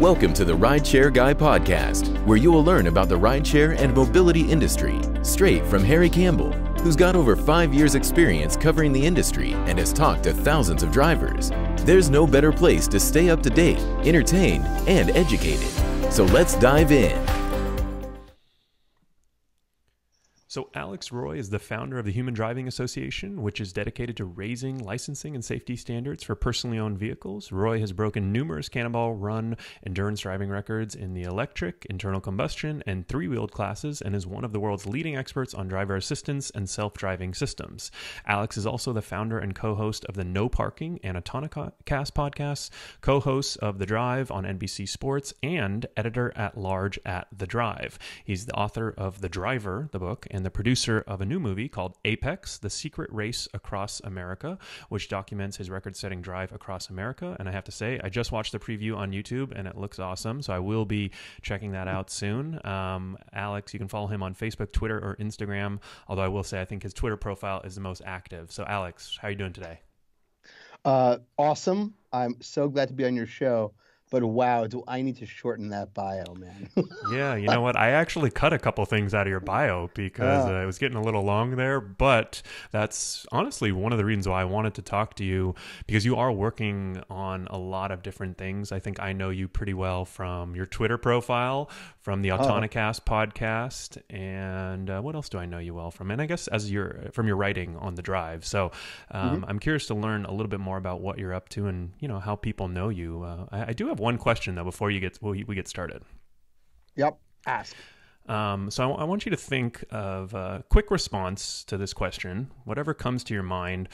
Welcome to the Rideshare Guy podcast, where you will learn about the rideshare and mobility industry straight from Harry Campbell, who's got over five years' experience covering the industry and has talked to thousands of drivers. There's no better place to stay up to date, entertained, and educated. So let's dive in. So, Alex Roy is the founder of the Human Driving Association, which is dedicated to raising licensing and safety standards for personally owned vehicles. Roy has broken numerous cannonball run endurance driving records in the electric, internal combustion, and three wheeled classes and is one of the world's leading experts on driver assistance and self driving systems. Alex is also the founder and co host of the No Parking and Autonocast podcasts, co host of The Drive on NBC Sports, and editor at large at The Drive. He's the author of The Driver, the book, and the producer of a new movie called Apex The Secret Race Across America, which documents his record setting drive across America. And I have to say, I just watched the preview on YouTube and it looks awesome. So I will be checking that out soon. Um, Alex, you can follow him on Facebook, Twitter, or Instagram. Although I will say, I think his Twitter profile is the most active. So, Alex, how are you doing today? Uh, awesome. I'm so glad to be on your show. But wow, do I need to shorten that bio, man? yeah, you know what? I actually cut a couple things out of your bio because uh, it was getting a little long there. But that's honestly one of the reasons why I wanted to talk to you because you are working on a lot of different things. I think I know you pretty well from your Twitter profile, from the oh. Autonocast oh. podcast, and uh, what else do I know you well from? And I guess as your from your writing on the drive. So um, mm-hmm. I'm curious to learn a little bit more about what you're up to and you know how people know you. Uh, I, I do have one question though before you get we, we get started. Yep, ask. Um, so I, I, want you to think of a quick response to this question, whatever comes to your mind.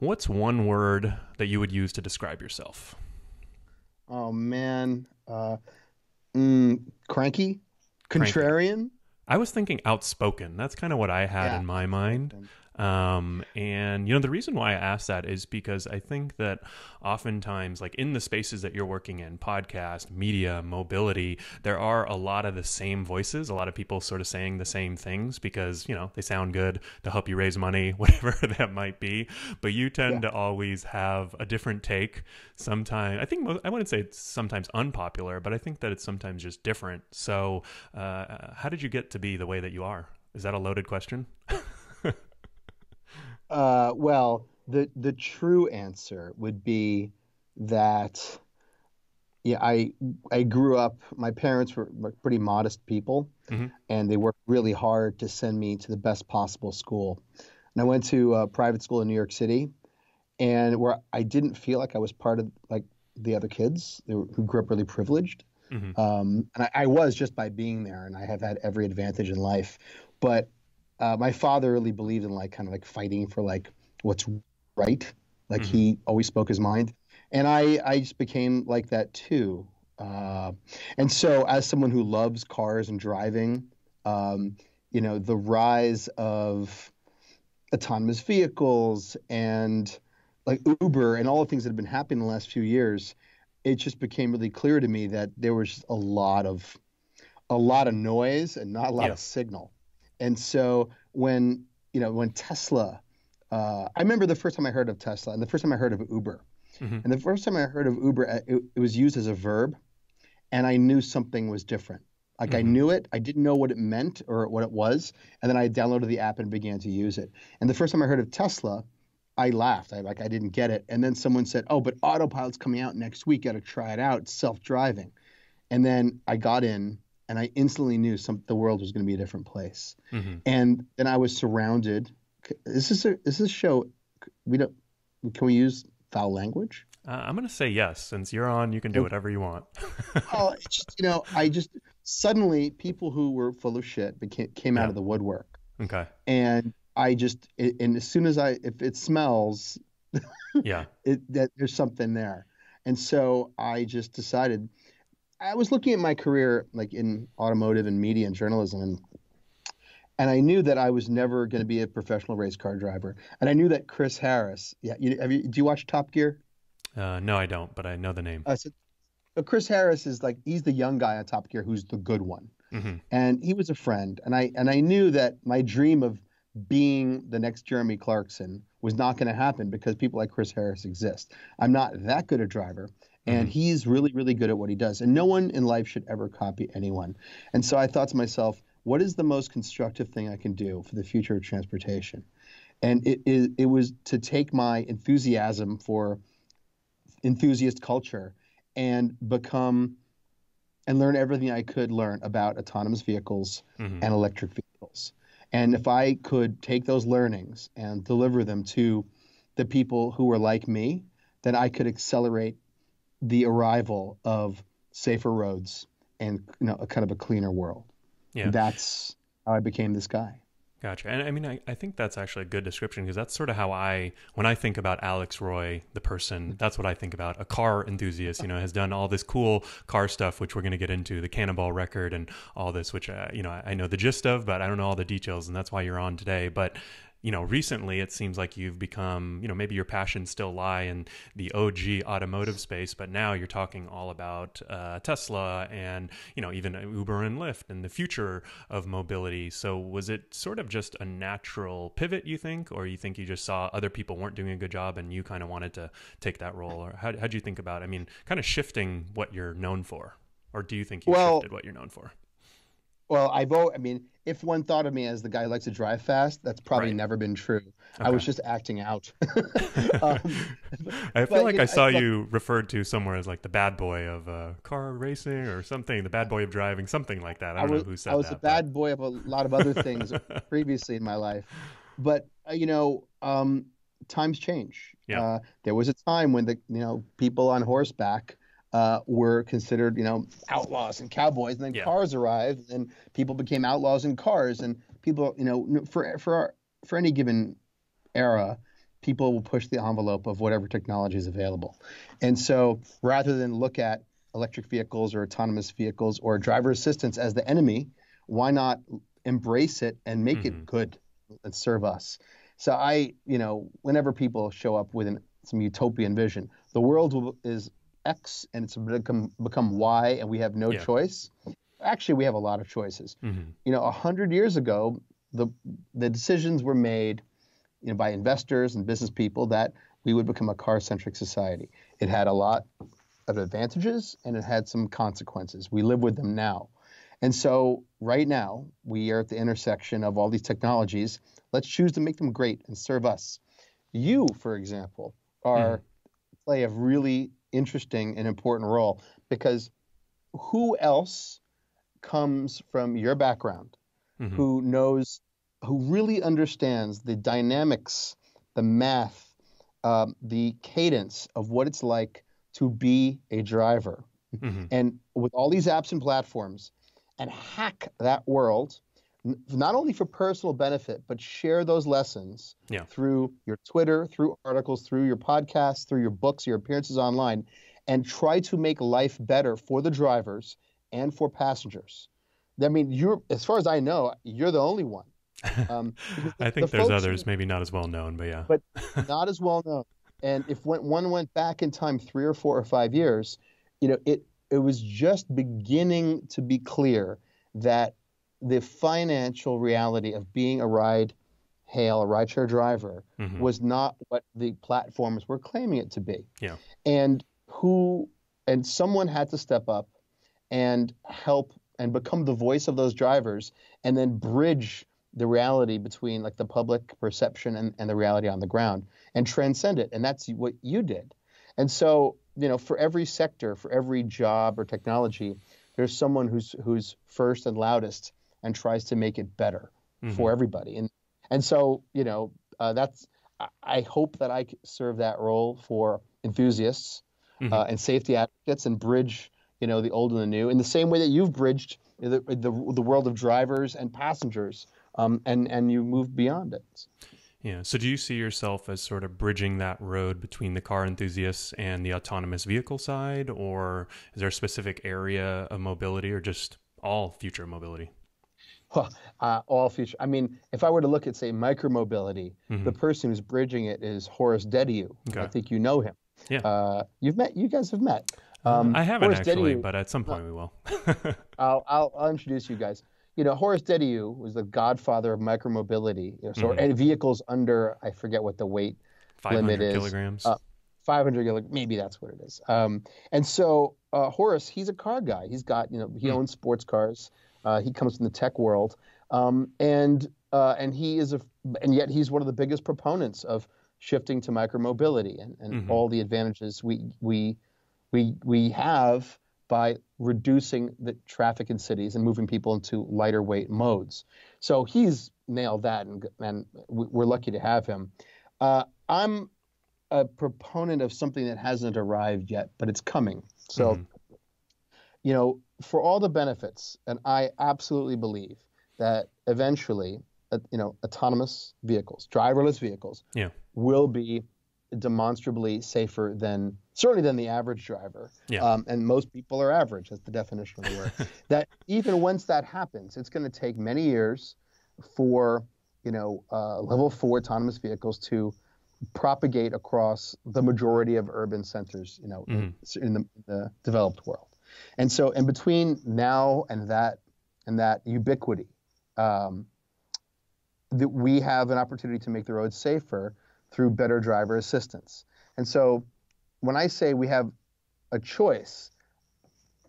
What's one word that you would use to describe yourself? Oh man, uh, mm, cranky, contrarian. Cranky. I was thinking outspoken. That's kind of what I had yeah. in my mind. Um, and you know, the reason why I ask that is because I think that oftentimes, like in the spaces that you're working in, podcast, media, mobility, there are a lot of the same voices, a lot of people sort of saying the same things because, you know, they sound good to help you raise money, whatever that might be. But you tend yeah. to always have a different take. Sometimes, I think, I wouldn't say it's sometimes unpopular, but I think that it's sometimes just different. So, uh, how did you get to be the way that you are? Is that a loaded question? Uh, well, the the true answer would be that yeah, I I grew up. My parents were pretty modest people, mm-hmm. and they worked really hard to send me to the best possible school. And I went to a private school in New York City, and where I didn't feel like I was part of like the other kids who grew up really privileged. Mm-hmm. Um, and I, I, was just by being there, and I have had every advantage in life. But uh, my father really believed in like kind of like fighting for like what's right. Like mm-hmm. he always spoke his mind, and I I just became like that too. Uh, and so, as someone who loves cars and driving, um, you know, the rise of autonomous vehicles and like Uber and all the things that have been happening in the last few years, it just became really clear to me that there was a lot of a lot of noise and not a lot yeah. of signal. And so when you know when Tesla, uh, I remember the first time I heard of Tesla and the first time I heard of Uber, mm-hmm. and the first time I heard of Uber, uh, it, it, was used as a verb, and I knew something was different. Like mm-hmm. I knew it, I didn't know what it meant or what it was, and then I downloaded the app and began to use it. And the first time I heard of Tesla, I laughed. I like I didn't get it. And then someone said, "Oh, but autopilot's coming out next week. Got to try it out. It's self-driving." And then I got in and I instantly knew some the world was going to be a different place. Mm-hmm. And then I was surrounded. Is this a is this show? We don't. Can we use foul language? Uh, I'm going to say yes. Since you're on, you can do whatever you want. oh, it's just you know, I just suddenly people who were full of shit became came yeah. out of the woodwork. Okay. And I just and as soon as I if it smells, yeah, it, that there's something there, and so I just decided I was looking at my career like in automotive and media and journalism and and I knew that I was never going to be a professional race car driver. And I knew that Chris Harris, yeah, you, have you, do you watch Top Gear? Uh, no, I don't, but I know the name. Uh, so, so Chris Harris is like he's the young guy on Top Gear who's the good one, mm-hmm. and he was a friend. And I and I knew that my dream of being the next Jeremy Clarkson was not going to happen because people like Chris Harris exist. I'm not that good a driver, And mm-hmm. he's really, really good at what he does. And no one in life should ever copy anyone. And so I thought to myself, what is the most constructive thing I can do for the future of transportation? And it, it, it was to take my enthusiasm for enthusiast culture and become and learn everything I could learn about autonomous vehicles mm-hmm. and electric vehicles. And if I could take those learnings and deliver them to the people who were like me, then I could accelerate the arrival of safer roads and you know a kind of a cleaner world. Yeah. That's how I became this guy. Gotcha. And I mean, I, I think that's actually a good description because that's sort of how I, when I think about Alex Roy, the person, that's what I think about. A car enthusiast, you know, has done all this cool car stuff, which we're going to get into the Cannonball record and all this, which, uh, you know, I, I know the gist of, but I don't know all the details. And that's why you're on today. But you know, recently it seems like you've become, you know, maybe your passions still lie in the OG automotive space, but now you're talking all about uh, Tesla and, you know, even Uber and Lyft and the future of mobility. So was it sort of just a natural pivot, you think, or you think you just saw other people weren't doing a good job and you kind of wanted to take that role? Or how, how'd you think about. I mean, kind of shifting what you're known for? Or do you think you well, shifted what you're known for? Well, I've, I mean, if one thought of me as the guy who likes to drive fast, that's probably right. never been true. Okay. I was just acting out. um, I feel but, like I saw I, you referred to somewhere as like the bad boy of uh, car racing or something, the bad boy of driving, something like that. I don't I was, know who said that. I was that, the bad boy of a lot of other things previously in my life. But, uh, you know, um, times change. Yeah. Uh, there was a time when the, you know, people on horseback uh, were considered, you know, outlaws and cowboys. And then yeah. cars arrived, and people became outlaws in cars. And people, you know, for for our, for any given era, people will push the envelope of whatever technology is available. And so, rather than look at electric vehicles or autonomous vehicles or driver assistance as the enemy, why not embrace it and make mm-hmm. it good and serve us? So I, you know, whenever people show up with an, some utopian vision, the world will, is X and it's become become Y and we have no yeah. choice. Actually, we have a lot of choices. Mm-hmm. You know, a hundred years ago, the the decisions were made, you know, by investors and business people that we would become a car-centric society. It had a lot of advantages and it had some consequences. We live with them now. And so right now, we are at the intersection of all these technologies. Let's choose to make them great and serve us. You, for example, are mm. play a really interesting and important role because who else comes from your background mm-hmm. who knows, who really understands the dynamics, the math, um, the cadence of what it's like to be a driver. Mm-hmm. And with all these apps and platforms, and hack that world not only for personal benefit, but share those lessons yeah. through your Twitter, through articles, through your podcasts, through your books, your appearances online, and try to make life better for the drivers and for passengers. I mean, you're as far as I know, you're the only one. Um, I think the there's others, maybe not as well known, but yeah, but not as well known. And if one went back in time three or four or five years, you know, it it was just beginning to be clear that the financial reality of being a ride hail, a rideshare driver, mm-hmm. was not what the platforms were claiming it to be. Yeah. And who and someone had to step up and help and become the voice of those drivers and then bridge the reality between like the public perception and, and the reality on the ground and transcend it. And that's what you did. And so, you know, for every sector, for every job or technology, there's someone who's who's first and loudest and tries to make it better mm-hmm. for everybody. And and so you know uh, that's I hope that I serve that role for enthusiasts mm-hmm. uh, and safety advocates and bridge you know the old and the new in the same way that you've bridged the the, the world of drivers and passengers um, and and you move beyond it. Yeah. So do you see yourself as sort of bridging that road between the car enthusiasts and the autonomous vehicle side, or is there a specific area of mobility, or just all future mobility? Well, uh, all future. I mean, if I were to look at say micromobility, mm-hmm. the person who's bridging it is Horace Dediu. Okay. I think you know him. Yeah. Uh, you've met. You guys have met. Um, I haven't Horace actually, Dediu, but at some point uh, we will. I'll, I'll, I'll introduce you guys. You know, Horace Dediu was the godfather of micromobility. You know, so mm-hmm. vehicles under I forget what the weight limit is. 500 kilograms. Uh, 500 like maybe that's what it is um, and so uh, horace he's a car guy he's got you know he mm. owns sports cars uh, he comes from the tech world um, and uh, and he is a and yet he's one of the biggest proponents of shifting to micromobility and, and mm-hmm. all the advantages we we we we have by reducing the traffic in cities and moving people into lighter weight modes. So he's nailed that, and, and we're lucky to have him. Uh, I'm a proponent of something that hasn't arrived yet, but it's coming. So, mm-hmm. you know, for all the benefits, and I absolutely believe that eventually, uh, you know, autonomous vehicles, driverless vehicles, yeah. will be demonstrably safer than certainly than the average driver. Yeah. Um, and most people are average. That's the definition of the word. that even once that happens, it's going to take many years for you know uh, level four autonomous vehicles to propagate across the majority of urban centers. You know, mm-hmm. in, in, the, the developed world. And so, in between now and that and that ubiquity, um, that we have an opportunity to make the roads safer through better driver assistance. And so when I say we have a choice,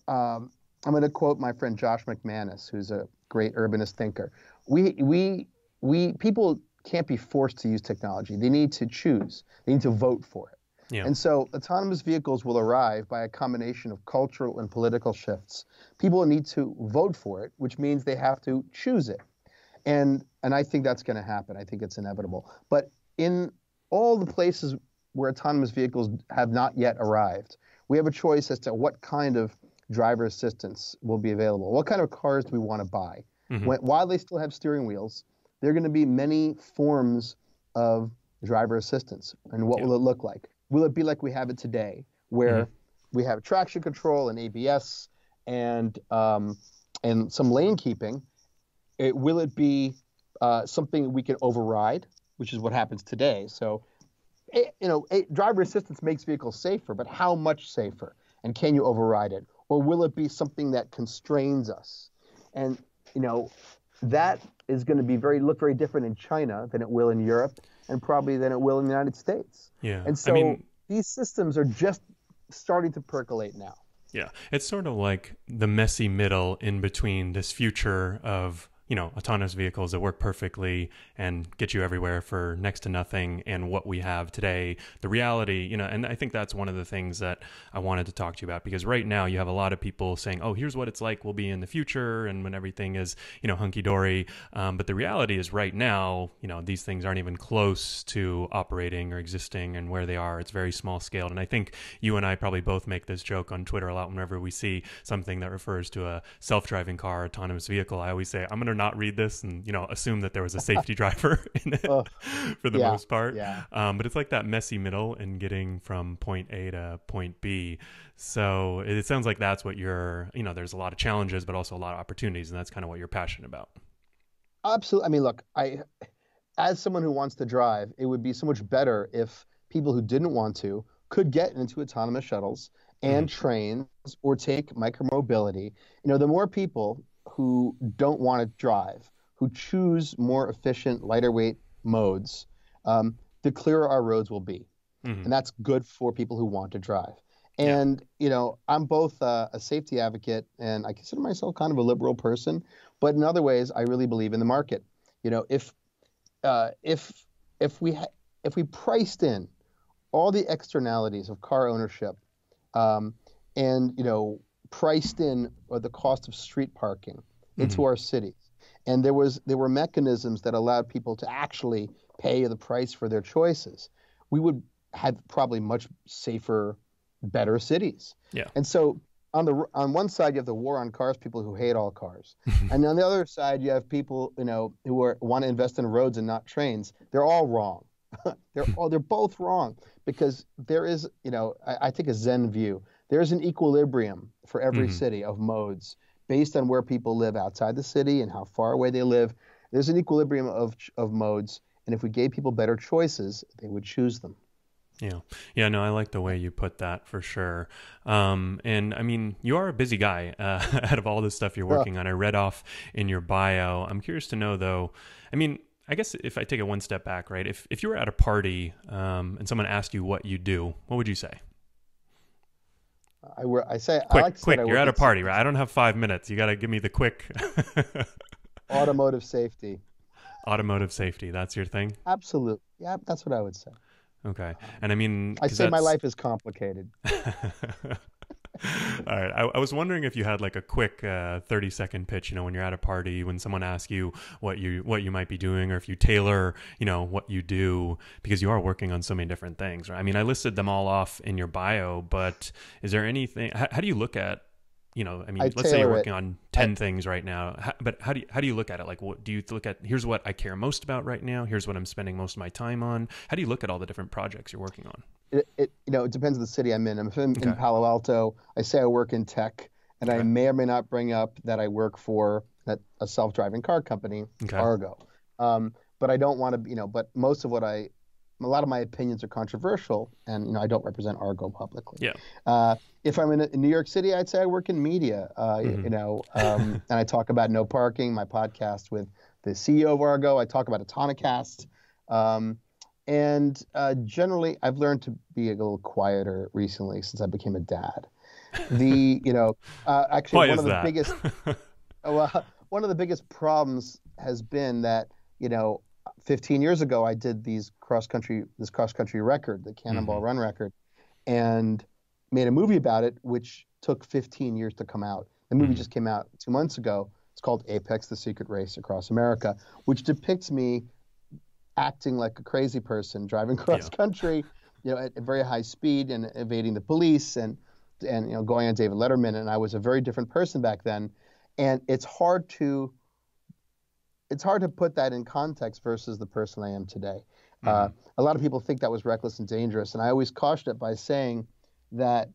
um, I'm going to quote my friend Josh McManus, who's a great urbanist thinker. We, we, we, people can't be forced to use technology. They need to choose. They need to vote for it. Yeah. And so autonomous vehicles will arrive by a combination of cultural and political shifts. People need to vote for it, which means they have to choose it. And and I think that's going to happen. I think it's inevitable. But in all the places where autonomous vehicles have not yet arrived, we have a choice as to what kind of driver assistance will be available. What kind of cars do we want to buy? Mm-hmm. When, while they still have steering wheels, there are going to be many forms of driver assistance. And what yeah. will it look like? Will it be like we have it today, where mm-hmm. we have traction control and ABS and um, and some lane keeping? It, will it be uh, something we can override? which is what happens today. So, it, you know, it, driver assistance makes vehicles safer, but how much safer? And can you override it? Or will it be something that constrains us? And, you know, that is going to be very look very different in China than it will in Europe and probably than it will in the United States. Yeah. And so I mean, these systems are just starting to percolate now. Yeah. It's sort of like the messy middle in between this future of you know, autonomous vehicles that work perfectly and get you everywhere for next to nothing and what we have today, the reality, you know, and I think that's one of the things that I wanted to talk to you about because right now you have a lot of people saying, oh, here's what it's like we'll be in the future and when everything is, you know, hunky dory. Um, but the reality is right now, you know, these things aren't even close to operating or existing and where they are. It's very small scaled. And I think you and I probably both make this joke on Twitter a lot whenever we see something that refers to a self driving car, autonomous vehicle. I always say, I'm going to not read this and you know assume that there was a safety driver in it oh, for the yeah, most part. Yeah. Um, but it's like that messy middle in getting from point A to point B. So it sounds like that's what you're. You know, there's a lot of challenges, but also a lot of opportunities, and that's kind of what you're passionate about. Absolutely. I mean, look, I, as someone who wants to drive, it would be so much better if people who didn't want to could get into autonomous shuttles and mm. trains or take micromobility. You know, the more people who don't want to drive, who choose more efficient, lighter weight modes, um, the clearer our roads will be. Mm-hmm. And that's good for people who want to drive. And, yeah. you know, I'm both uh, a safety advocate and I consider myself kind of a liberal person, but in other ways, I really believe in the market. You know, if, uh, if, if we, ha- if we priced in all the externalities of car ownership um, and, you know, priced in or the cost of street parking into mm-hmm. our cities. And there was there were mechanisms that allowed people to actually pay the price for their choices. We would have probably much safer, better cities. Yeah. And so on the on one side you have the war on cars, people who hate all cars, and on the other side you have people you know who are, want to invest in roads and not trains. They're all wrong. they're all, they're both wrong because there is you know I, I take a Zen view there's an equilibrium for every mm-hmm. city of modes based on where people live outside the city and how far away they live. There's an equilibrium of, of modes, and if we gave people better choices, they would choose them. Yeah. Yeah, no, I like the way you put that for sure. Um, and I mean, you are a busy guy uh, out of all the stuff you're working on. I read off in your bio. I'm curious to know, though, I mean, I guess if I take it one step back, right? If if you were at a party um, and someone asked you what you do, what would you say? I, I say quick, I like quick. You're at a party, right? I don't have five minutes. You got to give me the quick. automotive safety. Automotive safety. That's your thing. Absolutely. Yeah, that's what I would say. Okay, and I mean, I say my life is complicated. All right. I, I, was wondering if you had like a quick uh, 30 second pitch, you know, when you're at a party, when someone asks you what you what you might be doing, or if you tailor, you know, what you do, because you are working on so many different things. Right? I mean, I listed them all off in your bio, but is there anything? How, how do you look at you know, I mean, I let's say you're working it. on 10 I, things right now, how, but how do you, how do you look at it? Like, what do you look at? Here's what I care most about right now. Here's what I'm spending most of my time on. How do you look at all the different projects you're working on? It, it you know, it depends on the city I'm in. I'm in, okay. in Palo Alto. I say I work in tech, and okay. I may or may not bring up that I work for that a self-driving car company, okay. Argo. Um, but I don't want to, you know, but most of what I a lot of my opinions are controversial, and you know I don't represent Argo publicly. Yeah. Uh, if I'm in, in, New York City, I'd say I work in media. Uh, mm-hmm. You know, um, and I talk about no parking. My podcast with the CEO of Argo. I talk about Autonocast. Um, and uh, generally, I've learned to be a little quieter recently since I became a dad. The you know uh, actually Why one of the that? biggest well, one of the biggest problems has been that you know 15 years ago, I did these cross country this cross country record, the Cannonball mm-hmm. Run record, and made a movie about it, which took 15 years to come out. The movie mm-hmm. just came out two months ago. It's called Apex: The Secret Race Across America, which depicts me acting like a crazy person driving cross yeah. country, you know, at, at very high speed and evading the police and and you know going on David Letterman. And I was a very different person back then, and it's hard to it's hard to put that in context versus the person I am today. Uh, mm-hmm. Uh, a lot of people think that was reckless and dangerous, and I always caution it by saying that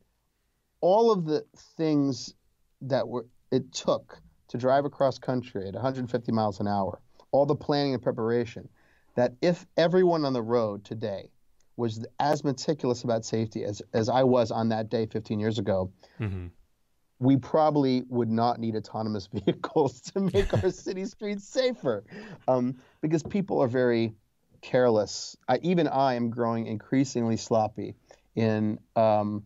all of the things that were it took to drive across country at 150 miles an hour, all the planning and preparation, that if everyone on the road today was as meticulous about safety as, as I was on that day 15 years ago, mm-hmm we probably would not need autonomous vehicles to make our city streets safer um, because people are very careless. I, even I am growing increasingly sloppy in. Um,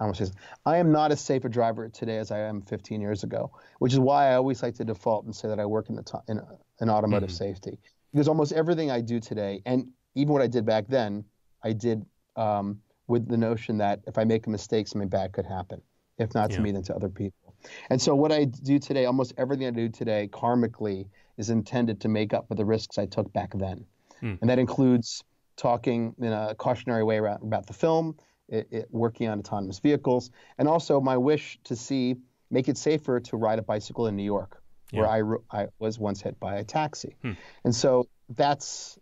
I, say I am not as safe a driver today as I am 15 years ago, which is why I always like to default and say that I work in, the in, in automotive mm-hmm. safety. Because almost everything I do today, and even what I did back then, I did um, with the notion that if I make a mistake, something bad could happen if not to yeah. me, then to other people. And so what I do today, almost everything I do today, karmically, is intended to make up for the risks I took back then. Hmm. And that includes talking in a cautionary way about, about the film, it, it, working on autonomous vehicles, and also my wish to see make it safer to ride a bicycle in New York, yeah. where I, I was once hit by a taxi. Hmm. And so that's,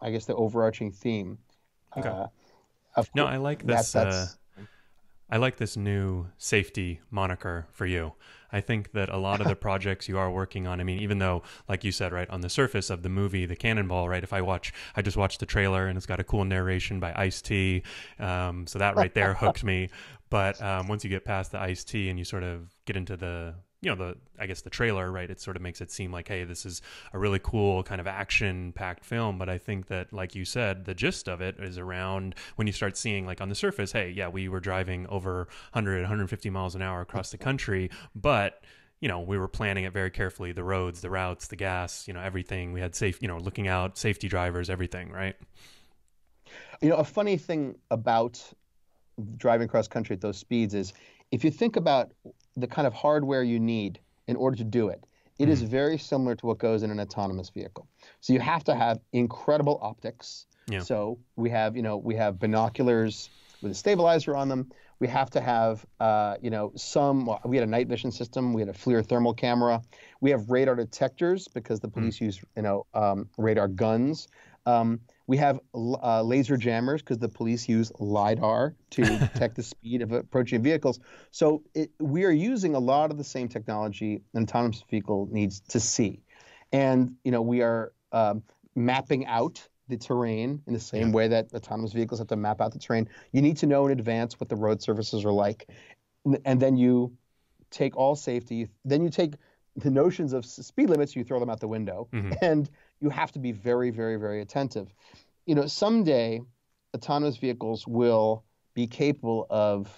I guess, the overarching theme. Okay. Uh, no, I like this. That, uh, I like this new safety moniker for you. I think that a lot of the projects you are working on, I mean, even though, like you said, right, on the surface of the movie, The Cannonball, right, if I watch, I just watched the trailer and it's got a cool narration by Ice T. Um, so that right there hooked me. But um, once you get past the Ice T and you sort of get into the you know the I guess the trailer right? It sort of makes it seem like hey this is a really cool kind of action packed film. But I think that like you said the gist of it is around when you start seeing like on the surface hey yeah we were driving over 100 150 miles an hour across the country but you know we were planning it very carefully the roads the routes the gas you know everything. We had safe you know looking out safety drivers everything right? You know a funny thing about driving cross country at those speeds is if you think about the kind of hardware you need in order to do it, it mm. is hmm. very similar to what goes in an autonomous vehicle. So you have to have incredible optics. Yeah. So we have, you know, we have binoculars with a stabilizer on them. We have to have, uh, you know, some. We had a night vision system. We had a FLIR thermal camera. We have radar detectors because the hmm. police mm. use, you know, um, radar guns. Um, we have uh, laser jammers because the police use LIDAR to detect the speed of approaching vehicles. So it, we are using a lot of the same technology an autonomous vehicle needs to see. And, you know, we are um, mapping out the terrain in the same way that autonomous vehicles have to map out the terrain. You need to know in advance what the road surfaces are like. And then you take all safety, then you take the notions of speed limits, you throw them out the window, mm-hmm. and you have to be very, very, very attentive. You know, someday autonomous vehicles will be capable of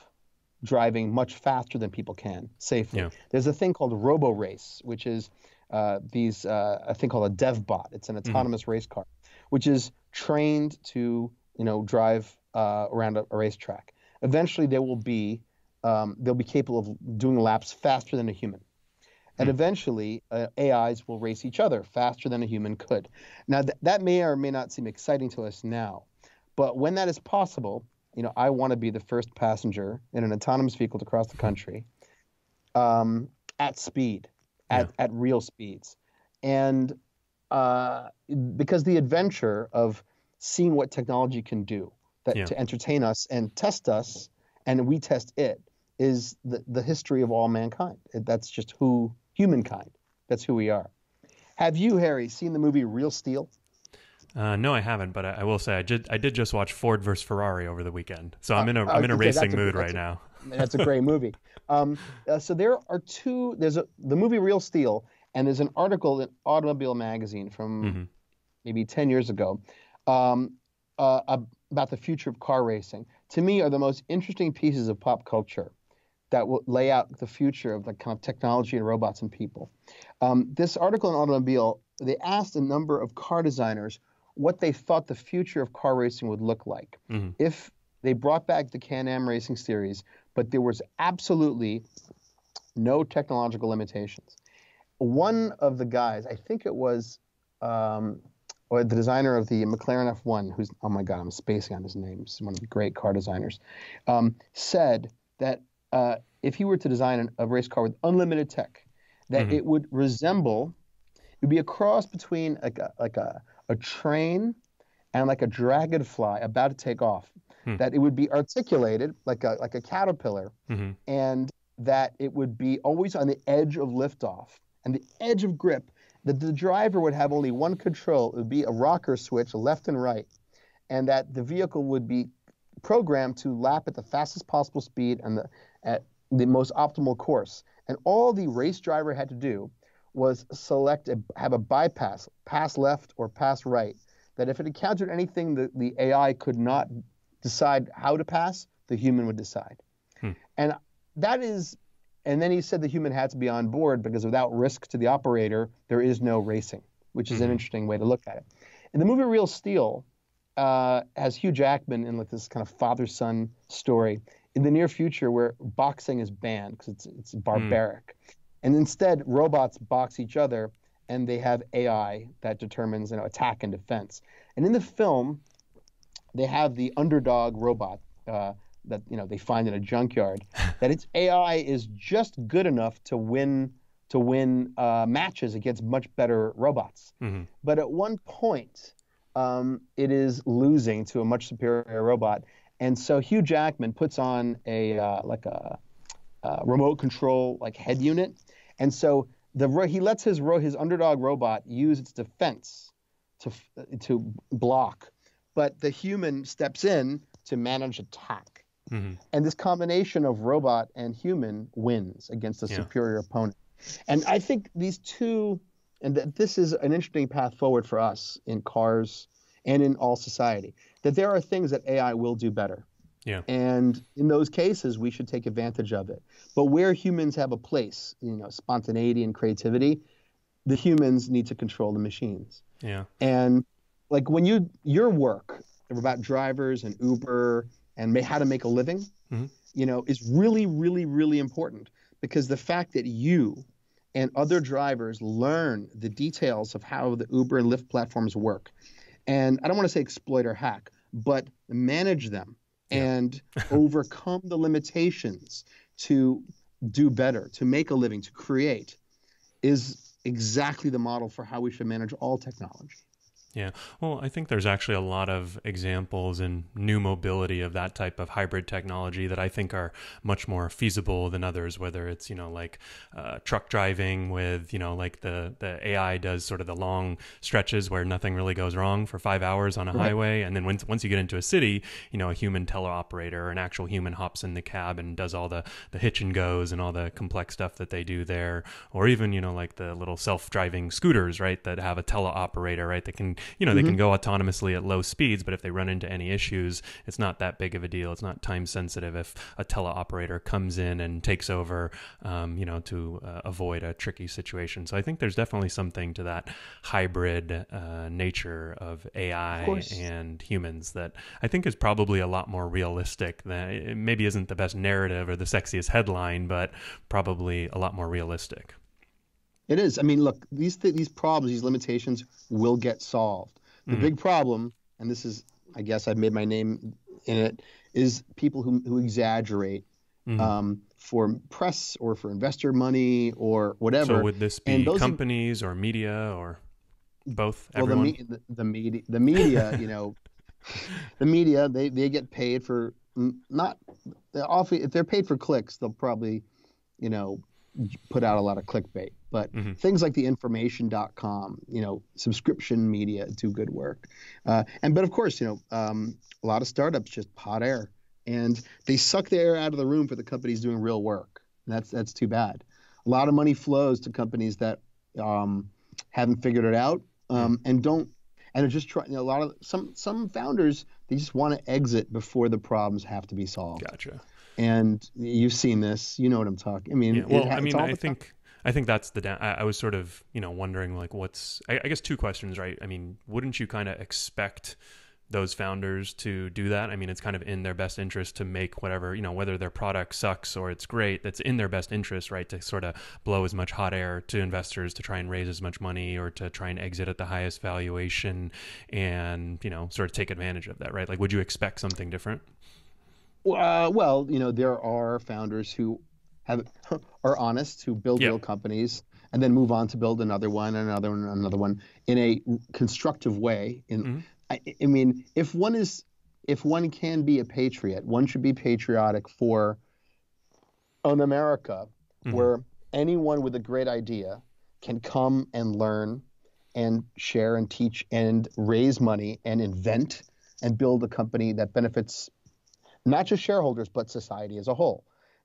driving much faster than people can safely. Yeah. There's a thing called Roborace, which is uh, these uh, a thing called a DevBot. It's an mm-hmm. autonomous mm-hmm. race car, which is trained to you know drive uh, around a, a, racetrack. Eventually, they will be um, they'll be capable of doing laps faster than a human. And eventually, uh, AIs will race each other faster than a human could. Now, th- that may or may not seem exciting to us now, but when that is possible, you know, I want to be the first passenger in an autonomous vehicle to cross the country um, at speed, at, yeah. at real speeds. And uh, because the adventure of seeing what technology can do that, yeah. to entertain us and test us, and we test it, is the, the history of all mankind. That's just who humankind. That's who we are. Have you, Harry, seen the movie Real Steel? Uh, no, I haven't, but I, I, will say I did. I did just watch Ford versus Ferrari over the weekend, so I'm in a am uh, in a racing a, mood right a, now. That's a great movie. Um, uh, so there are two. There's a the movie Real Steel, and there's an article in Automobile Magazine from mm-hmm. maybe ten years ago um, uh, about the future of car racing. To me, are the most interesting pieces of pop culture that will lay out the future of the kind of technology and robots and people. Um, this article in Automobile, they asked a number of car designers what they thought the future of car racing would look like mm-hmm. if they brought back the Can-Am Racing Series, but there was absolutely no technological limitations. One of the guys, I think it was, um, or the designer of the McLaren F1, who's oh my god, I'm spacing on his name. He's one of the great car designers. Um, said that uh, if he were to design a race car with unlimited tech, that mm-hmm. it would resemble, it would be a cross between like a, like a a train and like a dragonfly about to take off. Hmm. That it would be articulated like a like a caterpillar, mm-hmm. and that it would be always on the edge of liftoff and the edge of grip. That the driver would have only one control. It would be a rocker switch, left and right, and that the vehicle would be programmed to lap at the fastest possible speed and the at the most optimal course. And all the race driver had to do was select a, have a bypass, pass left or pass right. That if it encountered anything that the AI could not decide how to pass, the human would decide. Hmm. And that is, and then he said the human had to be on board because without risk to the operator, there is no racing, which is mm-hmm. an interesting way to look at it. In the movie Real Steel, uh, has Hugh Jackman in like this kind of father-son story in the near future where boxing is banned because it's it's hmm. barbaric. Mm. And instead, robots box each other, and they have AI that determines you know, attack and defense. And in the film, they have the underdog robot uh, that you know they find in a junkyard. that its AI is just good enough to win to win uh, matches against much better robots. Mm-hmm. But at one point, um, it is losing to a much superior robot, and so Hugh Jackman puts on a uh, like a, a remote control like head unit and so the he lets his his underdog robot use its defense to to block, but the human steps in to manage attack. Mm-hmm. And this combination of robot and human wins against a yeah. superior opponent. And I think these two, and that this is an interesting path forward for us in cars and in all society, that there are things that AI will do better. Yeah. And in those cases, we should take advantage of it. But where humans have a place, you know, spontaneity and creativity, the humans need to control the machines. Yeah. And like when you your work about drivers and Uber and how to make a living, mm-hmm. you know, is really, really, really important because the fact that you and other drivers learn the details of how the Uber and Lyft platforms work, and I don't want to say exploit or hack, but manage them and overcome the limitations to do better, to make a living, to create, is exactly the model for how we should manage all technology. Yeah. Well, I think there's actually a lot of examples in new mobility of that type of hybrid technology that I think are much more feasible than others, whether it's, you know, like uh, truck driving with, you know, like the, the AI does sort of the long stretches where nothing really goes wrong for five hours on a right. highway. And then once, once you get into a city, you know, a human teleoperator or an actual human hops in the cab and does all the, the hitch and goes and all the complex stuff that they do there. Or even, you know, like the little self driving scooters, right, that have a teleoperator, right, that can you know, mm-hmm. they can mm-hmm. go autonomously at low speeds, but if they run into any issues, it's not that big of a deal. It's not time sensitive if a teleoperator comes in and takes over, um, you know, to uh, avoid a tricky situation. So I think there's definitely something to that hybrid uh, nature of AI of and humans that I think is probably a lot more realistic than it maybe isn't the best narrative or the sexiest headline, but probably a lot more realistic. It is. I mean, look, these th- these problems, these limitations will get solved. The mm-hmm. big problem, and this is, I guess, I've made my name in it, is people who who exaggerate mm-hmm. um, for press or for investor money or whatever. So would this be companies or media or both? Well, the, me- the, the media, the media, you know, the media, they they get paid for not often if they're paid for clicks, they'll probably, you know, put out a lot of clickbait. But mm-hmm. things like the information.com, you know, subscription media do good work. Uh, and but of course, you know, um, a lot of startups just pot air and they suck the air out of the room for the companies doing real work. And that's that's too bad. A lot of money flows to companies that um, haven't figured it out um, mm-hmm. and don't and are just trying. You know, a lot of some some founders they just want to exit before the problems have to be solved. Gotcha. And you've seen this. You know what I'm talking. I mean, yeah, well, it, I mean, I think I think that's the. I, I, was sort of you know wondering like what's. I, I guess two questions, right? I mean, wouldn't you kind of expect those founders to do that? I mean, it's kind of in their best interest to make whatever you know, whether their product sucks or it's great. That's in their best interest, right? To sort of blow as much hot air to investors to try and raise as much money or to try and exit at the highest valuation, and you know, sort of take advantage of that, right? Like, would you expect something different? Uh, well, you know, there are founders who have are honest, who build real companies, and then move on to build another one, and another one, and another one in a constructive way. In mm-hmm. I, I mean, if one is if one can be a patriot, one should be patriotic for an America mm-hmm. where anyone with a great idea can come and learn and share and teach and raise money and invent and build a company that benefits not just shareholders but society as a whole.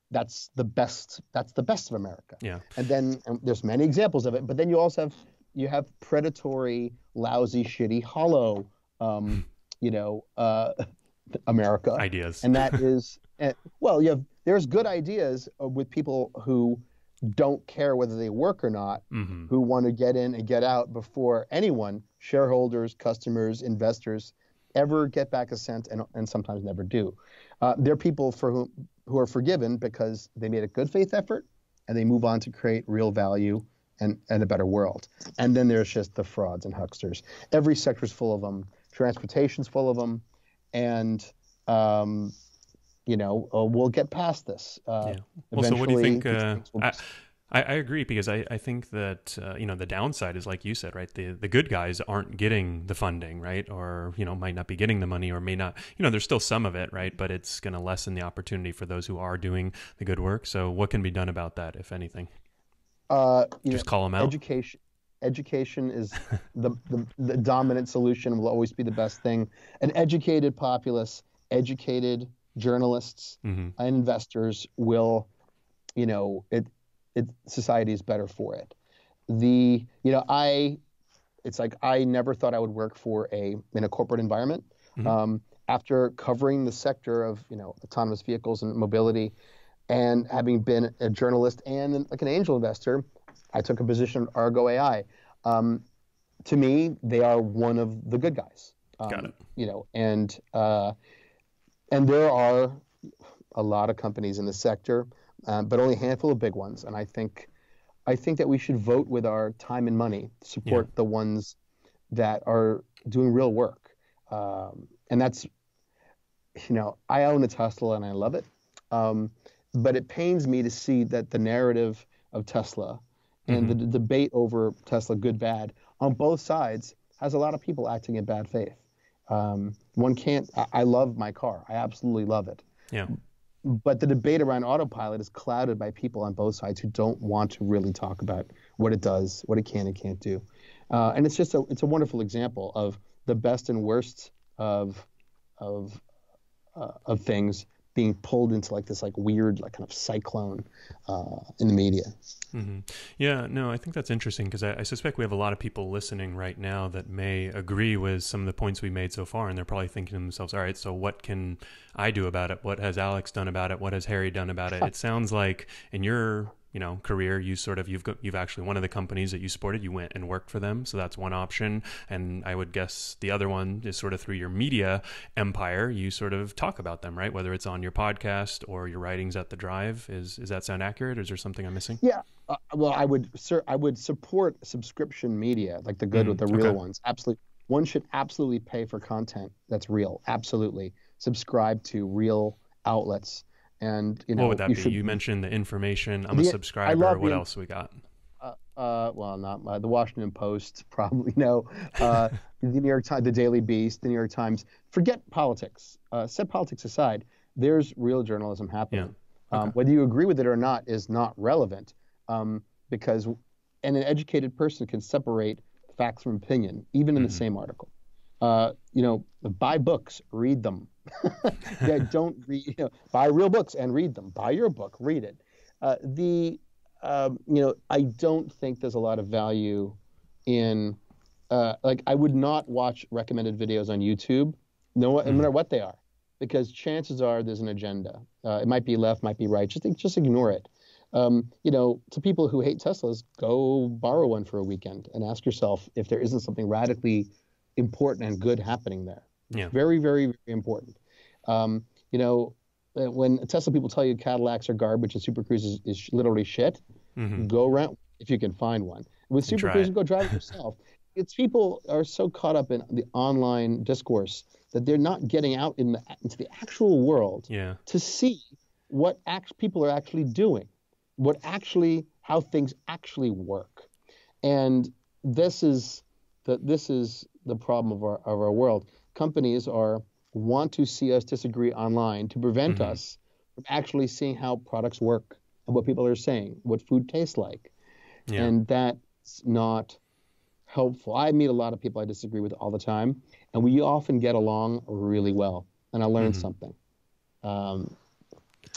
That's the best that's the best of america. Yeah. And then um, there's many examples of it but then you also have you have predatory lousy shitty hollow um, you know uh, america. Ideas. And that is uh, well you have there's good ideas with people who don't care whether they work or not mm-hmm. who want to get in and get out before anyone shareholders customers investors ever get back a cent and, and sometimes never do uh, there are people for whom who are forgiven because they made a good faith effort and they move on to create real value and, and a better world. And then there's just the frauds and hucksters. Every sector is full of them. Transportation's full of them, and um, you know uh, we'll get past this. Uh, yeah. Well, so what do you think? I, I agree because I, I think that uh, you know the downside is like you said right the the good guys aren't getting the funding right or you know might not be getting the money or may not you know there's still some of it right but it's going to lessen the opportunity for those who are doing the good work. So what can be done about that if anything? Uh, just know, call them out. education education is the, the, the dominant solution will always be the best thing. An educated populace educated journalists mm-hmm. and investors will you know it it, society is better for it. The you know I, it's like I never thought I would work for a in a corporate environment. Mm-hmm. Um, after covering the sector of you know autonomous vehicles and mobility, and having been a journalist and like an angel investor, I took a position at Argo AI. Um, to me, they are one of the good guys. Um, Got it. You know, and uh, and there are a lot of companies in the sector um, but only a handful of big ones. And I think, I think that we should vote with our time and money to support yeah. the ones that are doing real work. Um, and that's, you know, I own a Tesla and I love it. Um, but it pains me to see that the narrative of Tesla and mm-hmm. the, the debate over Tesla, good, bad, on both sides has a lot of people acting in bad faith. Um, one can't. I, I love my car. I absolutely love it. Yeah. But the debate around autopilot is clouded by people on both sides who don't want to really talk about what it does, what it can and can't do. Uh, and it's just a it's a wonderful example of the best and worst of of uh, of things being pulled into like this like weird like kind of cyclone uh, in the media. Mm-hmm. Yeah, no, I think that's interesting because I, I, suspect we have a lot of people listening right now that may agree with some of the points we made so far, and they're probably thinking to themselves, "All right, so what can I do about it? What has Alex done about it? What has Harry done about it?" it sounds like in your you know career you sort of you've got, you've actually one of the companies that you supported you went and worked for them. So that's one option. And i would guess the other one is sort of through your media empire you sort of talk about them right? Whether it's on your podcast or your writings at the drive. Is is that sound accurate? Or is there something i'm missing? Yeah. Uh, well i would sir i would support subscription media like the good mm, with the real okay. ones. Absolutely one should absolutely pay for content that's real. Absolutely. Subscribe to real outlets and you know, what would that you be? Should, you mentioned the information. I'm the, a subscriber. What the, else we got? Uh, uh, well, not uh, the Washington Post, probably no. Uh, the New York Times, the Daily Beast, the New York Times. Forget politics. Uh, set politics aside. There's real journalism happening. Yeah. Um, okay. Um, whether you agree with it or not is not relevant, um, because and an educated person can separate facts from opinion, even in mm-hmm. the same article. Uh, you know, buy books, read them. yeah, don't read, you know, buy real books and read them. Buy your book, read it. Uh, the, um, you know, I don't think there's a lot of value in, uh, like, I would not watch recommended videos on YouTube, no, mm. no matter what they are, because chances are there's an agenda. Uh, it might be left, might be right. Just just ignore it. Um, you know, to people who hate Teslas, go borrow one for a weekend and ask yourself if there isn't something radically important and good happening there. Yeah. Very, very, very important. Um, you know, uh, when Tesla people tell you Cadillacs are garbage and Super Cruise is, is literally shit, mm-hmm. go rent if you can find one. With Super Cruise, go drive it yourself. it's people are so caught up in the online discourse that they're not getting out in the, into the actual world yeah. to see what act, people are actually doing, what actually how things actually work, and this is that this is the problem of our of our world. Companies are want to see us disagree online to prevent mm-hmm. us from actually seeing how products work and what people are saying, what food tastes like. Yeah. And that's not helpful. I meet a lot of people I disagree with all the time, and we often get along really well, and I learn mm-hmm. something. Um,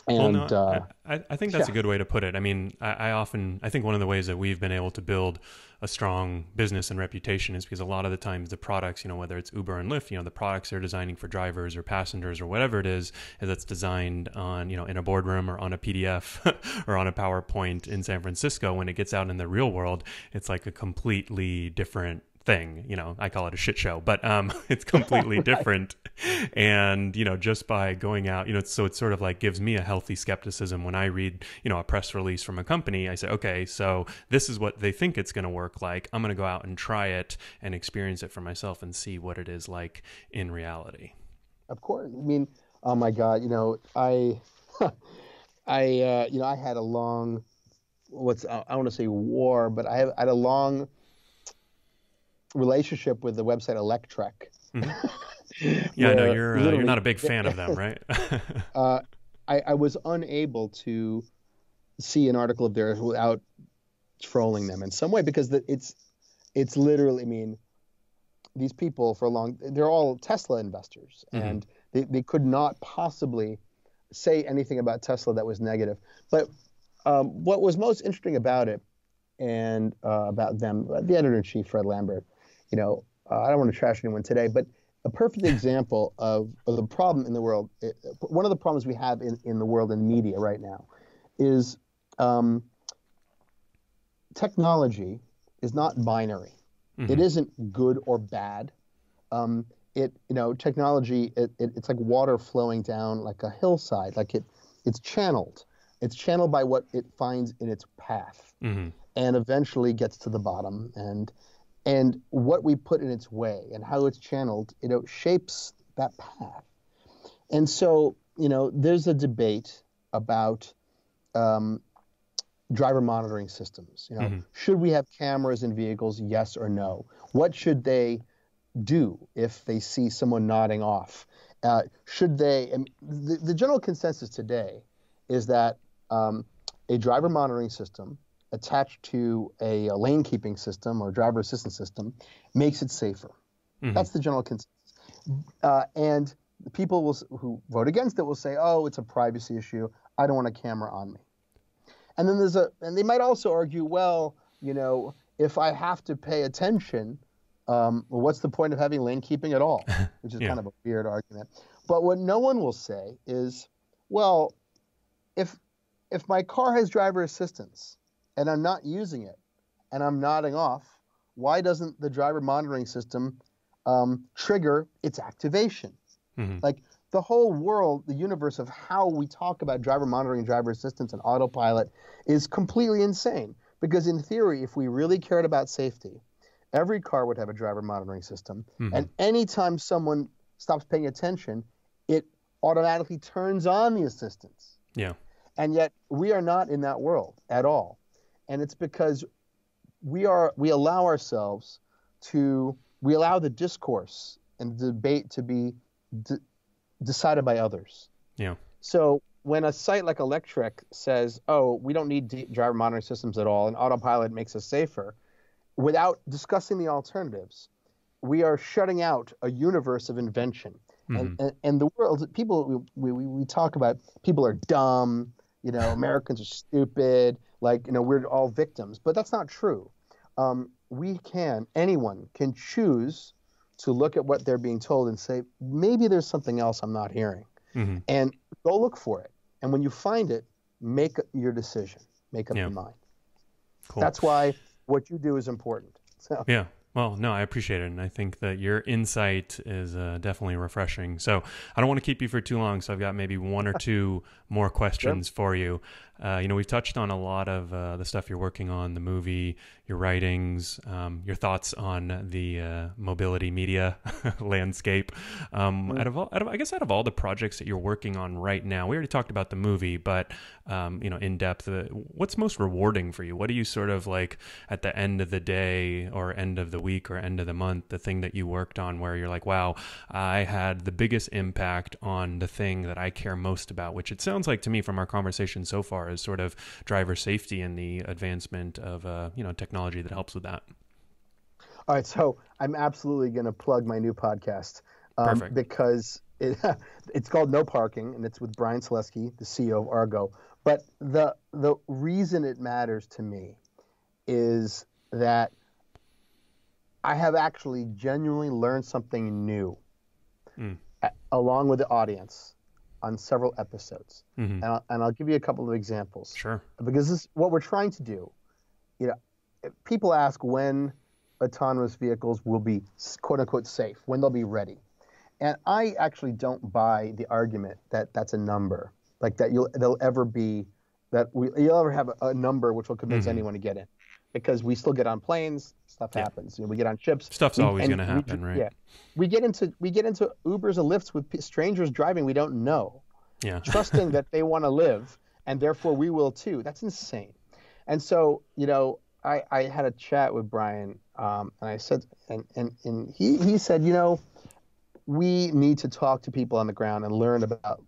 and well, no, uh, I, I, think that's yeah. a good way to put it. I mean, I, I, often I think one of the ways that we've been able to build a strong business and reputation is because a lot of the times the products, you know, whether it's Uber and Lyft, you know, the products they're designing for drivers or passengers or whatever it is, is that's designed on, you know, in a boardroom or on a PDF or on a PowerPoint in San Francisco. When it gets out in the real world, it's like a completely different thing. You know, I call it a shit show, but um, it's completely right. different. And you know, just by going out, you know, so it sort of like gives me a healthy skepticism when I read, you know, a press release from a company. I say, okay, so this is what they think it's going to work like. I'm going to go out and try it and experience it for myself and see what it is like in reality. Of course, I mean, oh my God, you know, I, I, uh, you know, I had a long, what's I don't want to say war, but I, have, I had a long relationship with the website Electrek. Mm-hmm. yeah, I know you're uh, you're not a big fan of them, right? uh, I, I was unable to see an article of theirs without trolling them in some way because the, it's it's literally. I mean, these people for a long they're all Tesla investors, mm-hmm. and they, they could not possibly say anything about Tesla that was negative. But um, what was most interesting about it and uh, about them, the editor in chief Fred Lambert, you know, uh, I don't want to trash anyone today, but a perfect example of, of the problem in the world, it, eh, one of the problems we have in, in the world in media right now is um, technology is not binary. Mm-hmm. It isn't good or bad. Um, it, you know, technology, it, it, it's like water flowing down like a hillside, like it, it's channeled. It's channeled by what it finds in its path mm-hmm. and eventually gets to the bottom. And and what we put in its way and how it's channeled, you know, shapes that path. And so, you know, there's a debate about um, driver monitoring systems. You know, mm-hmm. should we have cameras in vehicles? Yes or no? What should they do if they see someone nodding off? Uh, should they? the, the, general consensus today is that um, a driver monitoring system attached to a, a, lane keeping system or driver assistance system makes it safer. Mm-hmm. That's the general consensus. Uh, and people will, who vote against it will say, "Oh, it's a privacy issue. I don't want a camera on me." And then there's a, and they might also argue, well, you know, if I have to pay attention, um, well, what's the point of having lane keeping at all? Which is yeah. kind of a weird argument. But what no one will say is, well, if if my car has driver assistance and I'm not using it and I'm nodding off, why doesn't the driver monitoring system um, trigger its activation? Mm-hmm. Like the whole world, the universe of how we talk about driver monitoring, driver assistance, and autopilot is completely insane. Because in theory, if we really cared about safety, every car would have a driver monitoring system. Mm-hmm. And anytime someone stops paying attention, it automatically turns on the assistance. Yeah. And yet we are not in that world at all. And it's because we are we allow ourselves to we allow the discourse and the debate to be de- decided by others. Yeah. So when a site like Electrek says, "Oh, we don't need driver monitoring systems at all, and autopilot makes us safer," without discussing the alternatives, we are shutting out a universe of invention. Mm-hmm. And, and, and the world, people we, we we talk about people are dumb, you know, Americans are stupid, like you know we're all victims, but that's not true. Um, we can, anyone can choose to look at what they're being told and say, maybe there's something else I'm not hearing, mm-hmm. and go look for it. And when you find it, make your decision, make up yeah. your mind. Cool. That's why what you do is important. So. Yeah. Well, no, I appreciate it. And I think that your insight is uh, definitely refreshing. So I don't want to keep you for too long. So I've got maybe one or two more questions yep. for you. Uh, you know, we've touched on a lot of uh, the stuff you're working on, the movie, your writings, um, your thoughts on the uh, mobility media landscape. Um, mm. out, of all, out of, I guess, out of all the projects that you're working on right now, we already talked about the movie, but um, you know, in depth, uh, what's most rewarding for you? What do you sort of like at the end of the day, or end of the week, or end of the month? The thing that you worked on, where you're like, wow, I had the biggest impact on the thing that I care most about. Which it sounds like to me from our conversation so far is sort of driver safety and the advancement of uh, you know technology that helps with that. All right, so I'm absolutely going to plug my new podcast um, because it, it's called No Parking and it's with Bryan Salesky, the CEO of Argo. But the the reason it matters to me is that I have actually genuinely learned something new mm. along with the audience on several episodes. Mm-hmm. And, I'll, and I'll give you a couple of examples. Sure. Because this what we're trying to do. You know, people ask when autonomous vehicles will be quote unquote safe, when they'll be ready. And I actually don't buy the argument that that's a number, like that you'll there'll ever be that we, you'll ever have a, a number which will convince mm-hmm. anyone to get in because we still get on planes, stuff yeah. happens. You know, we get on ships. Stuff's we, always going to happen, we, right? Yeah, we get into we get into Ubers and Lyfts with strangers driving we don't know. Yeah, trusting that they want to live and therefore we will too. That's insane. And so you know, I I had a chat with Bryan um, and I said and and and he he said you know we need to talk to people on the ground and learn about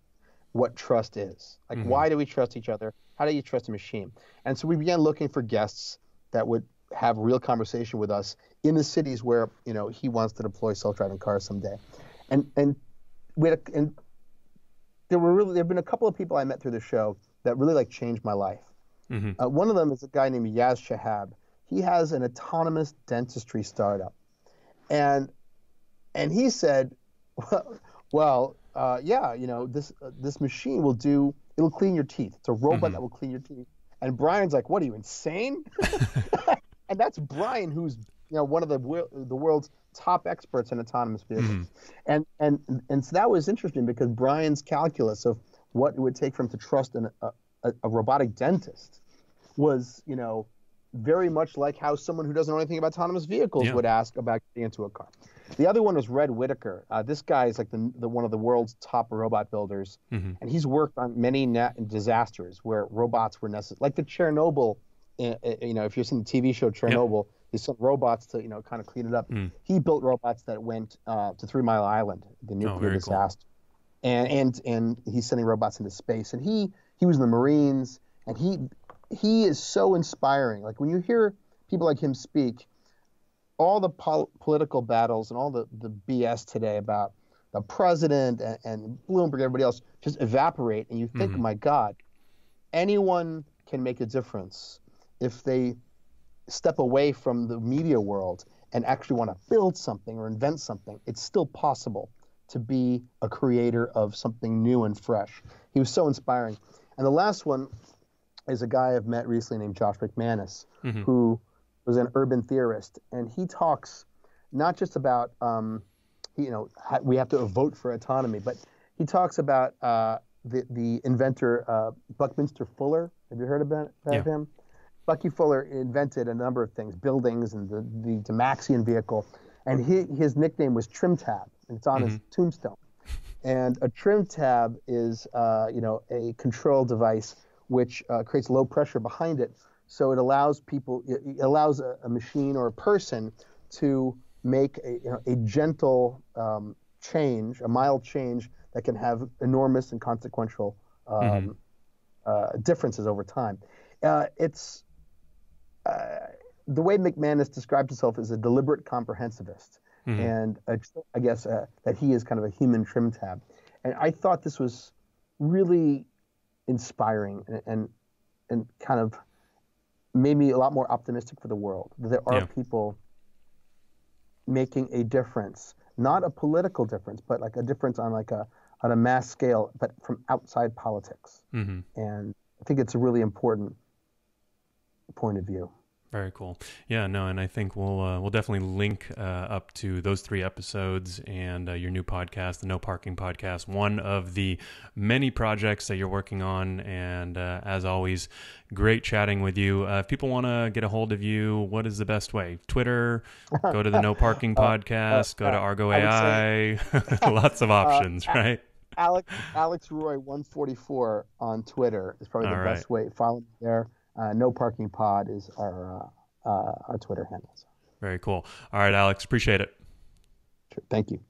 what trust is. Like, mm-hmm. why do we trust each other? How do you trust a machine? And so we began looking for guests that would have real conversation with us in the cities where you know he wants to deploy self-driving cars someday, and and we had a, and there were really there have been a couple of people I met through the show that really like changed my life. Mm-hmm. Uh, one of them is a guy named Yaz Shahab. He has an autonomous dentistry startup, and and he said, well, well uh, yeah, you know this uh, this machine will do it'll clean your teeth. It's a robot mm-hmm. that will clean your teeth. And Bryan's like, "What are you insane?" and that's Bryan, who's you know one of the the world's top experts in autonomous vehicles. Mm-hmm. And and and so that was interesting because Bryan's calculus of what it would take for him to trust an, a, a robotic dentist was, you know, very much like how someone who doesn't know anything about autonomous vehicles yeah. would ask about getting into a car. The other one was Red Whittaker. Uh, this guy is like the, the, one of the world's top robot builders, mm-hmm. and he's worked on many net disasters where robots were necessary, like the Chernobyl. Uh, uh, you know, if you've seen the TV show Chernobyl, they sent robots to you know kind of clean it up. Mm. He built robots that went uh, to Three Mile Island, the oh, nuclear oh, disaster, cool. and and and he's sending robots into space. And he he was in the Marines, and he he is so inspiring. Like when you hear people like him speak, all the pol- political battles and all the the BS today about the president and, and Bloomberg, everybody else, just evaporate, and you think, mm-hmm. my God, anyone can make a difference if they step away from the media world and actually want to build something or invent something. It's still possible to be a creator of something new and fresh. He was so inspiring. And the last one is a guy I've met recently named Josh McManus, mm-hmm. who was an urban theorist, and he talks not just about um, you know we have to vote for autonomy, but he talks about uh, the the inventor uh, Buckminster Fuller. Have you heard about, about yeah. him? Bucky Fuller invented a number of things, buildings and the the Dymaxion vehicle, and he, his nickname was Trim Tab, and it's on mm-hmm. his tombstone. And a trim tab is, uh, you know, a control device which uh, creates low pressure behind it, so it allows people, it allows a, a machine or a person to make a, you know, a gentle um, change, a mild change that can have enormous and consequential um, mm-hmm. uh, differences over time. Uh, it's uh, the way McManus describes himself as a deliberate comprehensivist, mm-hmm. and I guess uh, that he is kind of a human trim tab. And I thought this was really inspiring and, and, and kind of made me a lot more optimistic for the world. There are yeah. people making a difference, not a political difference, but like a difference on like a on a mass scale, but from outside politics. Mm-hmm. And I think it's a really important point of view. Very cool. Yeah, no, and I think we'll uh, we'll definitely link uh, up to those three episodes and uh, your new podcast, the No Parking Podcast, one of the many projects that you're working on. And uh, as always, great chatting with you. Uh, if people want to get a hold of you, what is the best way? Twitter, go to the No Parking uh, Podcast, go to Argo AI. Lots of options, right? Alex Alex Roy one forty four on Twitter is probably the All best right. way. Follow me there. Uh, no Parking Pod is our uh, uh, our Twitter handles. Very cool. All right, Alex, appreciate it. Sure. Thank you.